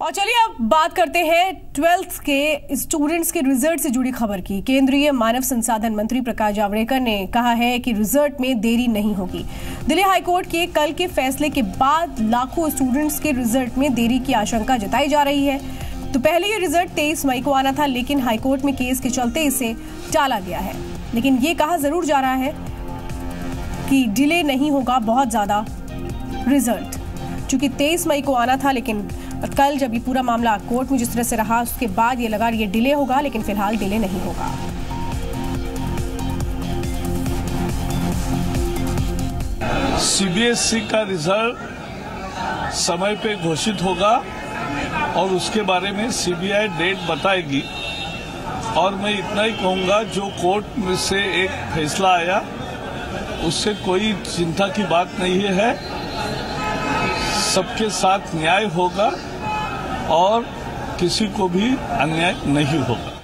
और चलिए अब बात करते हैं ट्वेल्थ के स्टूडेंट्स के रिज़ल्ट से जुड़ी खबर की। केंद्रीय मानव संसाधन मंत्री प्रकाश जावड़ेकर ने कहा है कि रिज़ल्ट में देरी नहीं होगी। दिल्ली हाईकोर्ट के कल के फैसले के बाद लाखों स्टूडेंट्स के रिज़ल्ट में देरी की आशंका जताई जा रही है। तो पहले ये रिज़ल्ट तेईस मई को आना था, लेकिन हाईकोर्ट में केस के चलते इसे टाला गया है। लेकिन ये कहा ज़रूर जा रहा है कि डिले नहीं होगा, बहुत ज़्यादा रिज़ल्ट चूँकि तेईस मई को आना था, लेकिन कल जब ये पूरा मामला कोर्ट में जिस तरह से रहा, उसके बाद ये लगा ये डिले होगा, लेकिन फ़िलहाल डिले नहीं होगा। सीबीएसई का रिज़ल्ट समय पे घोषित होगा और उसके बारे में सीबीआई डेट बताएगी। और मैं इतना ही कहूँगा, जो कोर्ट में से एक फैसला आया, उससे कोई चिंता की बात नहीं है। सबके साथ न्याय होगा और किसी को भी अन्याय नहीं होगा।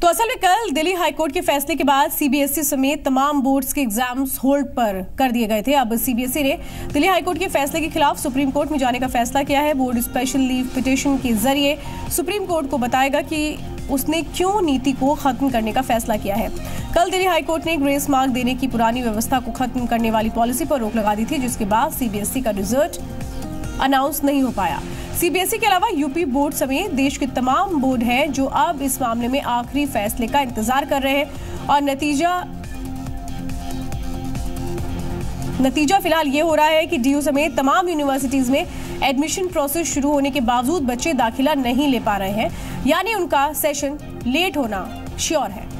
तो असल में कल दिल्ली हाईकोर्ट के फैसले के बाद सीबीएसई समेत तमाम बोर्ड्स के एग्ज़ाम्स होल्ड पर कर दिए गए थे। अब सीबीएसई ने दिल्ली हाईकोर्ट के फैसले के खिलाफ सुप्रीम कोर्ट में जाने का फैसला किया है। बोर्ड स्पेशल लीव पिटिशन के ज़रिए सुप्रीम कोर्ट को बताएगा कि उसने क्यों नीति को खत्म करने का फैसला किया है। कल दिल्ली हाईकोर्ट ने ग्रेस मार्क देने की पुरानी व्यवस्था को खत्म करने वाली पॉलिसी पर रोक लगा दी थी, जिसके बाद सीबीएसई का रिज़ल्ट अनाउंस नहीं हो पाया। सीबीएसई के अलावा यूपी बोर्ड समेत देश के तमाम बोर्ड हैं जो अब इस मामले में आखिरी फैसले का इंतज़ार कर रहे हैं। और नतीजा नतीजा फ़िलहाल ये हो रहा है कि डीयू समेत तमाम यूनिवर्सिटीज में एडमिशन प्रोसेस शुरू होने के बावजूद बच्चे दाखिला नहीं ले पा रहे हैं। यानी उनका सेशन लेट होना श्योर है।